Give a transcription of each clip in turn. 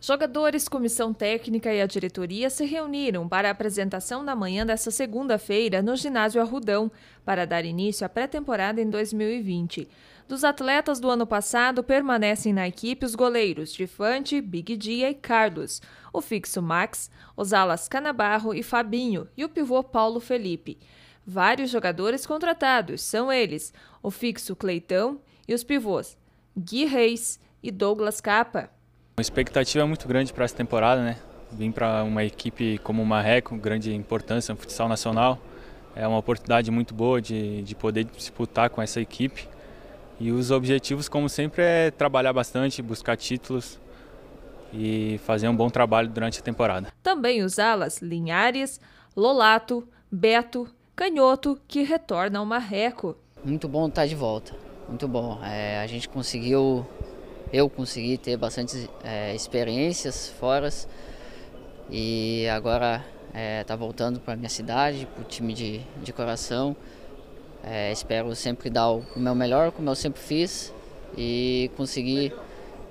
Jogadores, comissão técnica e a diretoria se reuniram para a apresentação na manhã desta segunda-feira no ginásio Arrudão, para dar início à pré-temporada em 2020. Dos atletas do ano passado, permanecem na equipe os goleiros Gifante, Big Dia e Carlos, o fixo Max, os alas Canabarro e Fabinho e o pivô Paulo Felipe. Vários jogadores contratados são eles, o fixo Cleitão e os pivôs Gui Reis e Douglas Capa. Uma expectativa muito grande para essa temporada, né? Vim para uma equipe como o Marreco, grande importância no futsal nacional. É uma oportunidade muito boa de, de poder disputar com essa equipe. E os objetivos, como sempre, é trabalhar bastante, buscar títulos e fazer um bom trabalho durante a temporada. Também os alas Linhares, Lolato, Beto, Canhoto, que retornam ao Marreco. Muito bom estar de volta, muito bom. É, a gente conseguiu eu consegui ter bastante é, experiências fora e agora está é, voltando para minha cidade, para o time de, de coração. É, espero sempre dar o, o, meu melhor, como eu sempre fiz, e conseguir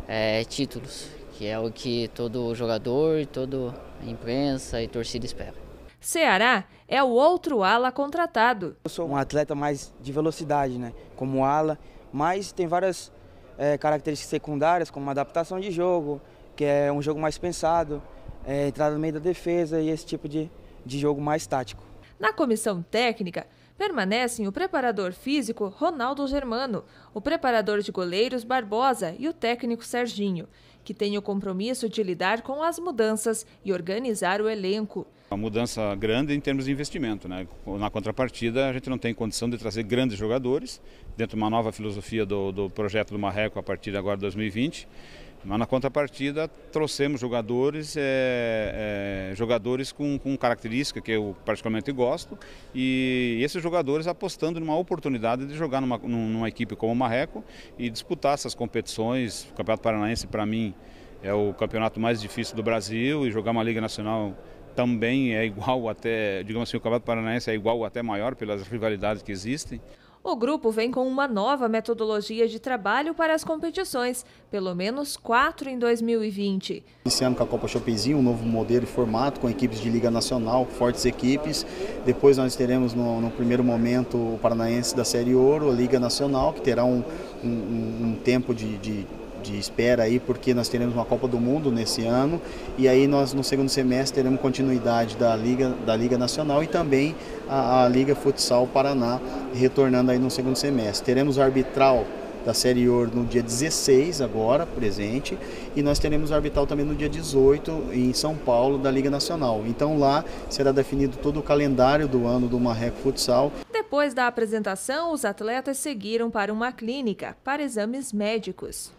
é, títulos, que é o que todo jogador, toda a imprensa e torcida espera. Ceará é o outro ala contratado. Eu sou um atleta mais de velocidade, né? Como ala, mas tem várias é, características secundárias, como adaptação de jogo, que é um jogo mais pensado, é, entrada no meio da defesa e esse tipo de, de jogo mais tático. Na comissão técnica, permanecem o preparador físico Ronaldo Germano, o preparador de goleiros Barbosa e o técnico Serginho, que tem o compromisso de lidar com as mudanças e organizar o elenco. Uma mudança grande em termos de investimento. Né? Na contrapartida, a gente não tem condição de trazer grandes jogadores, dentro de uma nova filosofia do, do projeto do Marreco a partir de agora de 2020. Mas na contrapartida trouxemos jogadores, é, é, jogadores com, com característica que eu particularmente gosto e esses jogadores apostando numa oportunidade de jogar numa, numa equipe como o Marreco e disputar essas competições. O Campeonato Paranaense para mim é o campeonato mais difícil do Brasil e jogar uma Liga Nacional também é igual até, digamos assim, o Campeonato Paranaense é igual ou até maior pelas rivalidades que existem. O grupo vem com uma nova metodologia de trabalho para as competições, pelo menos quatro em 2020. Iniciando com a Copa Chopezinho, um novo modelo e formato, com equipes de Liga Nacional, fortes equipes. Depois nós teremos no, no primeiro momento o Paranaense da Série Ouro, a Liga Nacional, que terá um, um, um tempo de, de de espera aí, porque nós teremos uma Copa do Mundo nesse ano e aí nós no segundo semestre teremos continuidade da Liga, da Liga Nacional e também a, a Liga Futsal Paraná retornando aí no segundo semestre. Teremos arbitral da Série Ouro no dia 16 agora, presente, e nós teremos arbitral também no dia 18 em São Paulo da Liga Nacional. Então lá será definido todo o calendário do ano do Marreco Futsal. Depois da apresentação, os atletas seguiram para uma clínica para exames médicos.